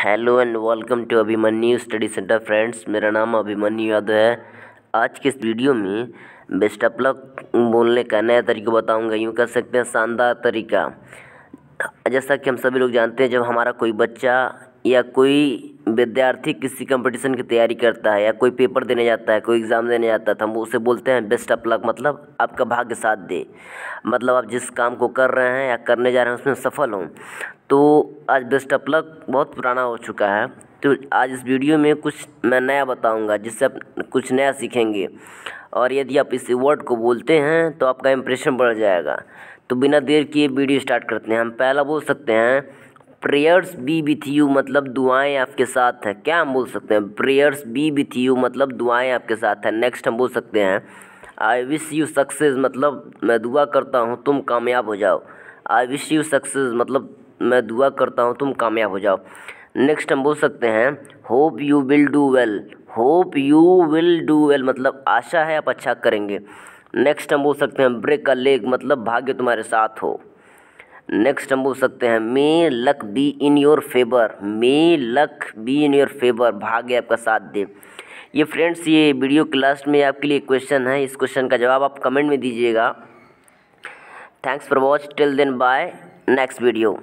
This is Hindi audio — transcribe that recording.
Hello and welcome to Abhimanyu study centre friends. मेरा नाम अभिमन्यु यादव है। आज के इस वीडियो में बेस्ट ऑफ़ लक बोलने का नया तरीका बताऊँगा, यूँ कर सकते हैं शानदार तरीका। जैसा कि हम सभी लोग जानते हैं, जब हमारा कोई बच्चा या कोई विद्यार्थी किसी कंपटीशन की तैयारी करता है या कोई पेपर देने जाता है, कोई एग्ज़ाम देने जाता है तो हम उसे बोलते हैं बेस्ट ऑफ़ लक मतलब आपका भाग्य साथ दे। मतलब आप जिस काम को कर रहे हैं या करने जा रहे हैं उसमें सफल हों। तो आज बेस्ट ऑफ़ लक बहुत पुराना हो चुका है। तो आज इस वीडियो में कुछ मैं नया बताऊँगा, जिससे आप कुछ नया सीखेंगे। और यदि आप इस वर्ड को बोलते हैं तो आपका इम्प्रेशन बढ़ जाएगा। तो बिना देर किए वीडियो स्टार्ट करते हैं। हम पहला बोल सकते हैं प्रेयर्स बी विथ यू मतलब दुआएँ आपके साथ हैं। क्या हम बोल सकते हैं प्रेयर्स बी विथ यू मतलब दुआएँ आपके साथ हैं। नेक्स्ट हम बोल सकते हैं आई विश यू सक्सेस मतलब मैं दुआ करता हूँ, तुम कामयाब हो जाओ। आई विश यू सक्सेस मतलब मैं दुआ करता हूँ, तुम कामयाब हो जाओ। नेक्स्ट हम बोल सकते हैं hope you will do well hope you will do well मतलब आशा है आप अच्छा करेंगे। नेक्स्ट हम बोल सकते हैं ब्रेक अ लेग मतलब भाग्य तुम्हारे साथ हो। नेक्स्ट हम बोल सकते हैं may luck be in your favour may luck be in your favour भाग्य आपका साथ दे। ये फ्रेंड्स ये वीडियो के लास्ट में आपके लिए क्वेश्चन है। इस क्वेश्चन का जवाब आप कमेंट में दीजिएगा। Thanks for watch till then bye next video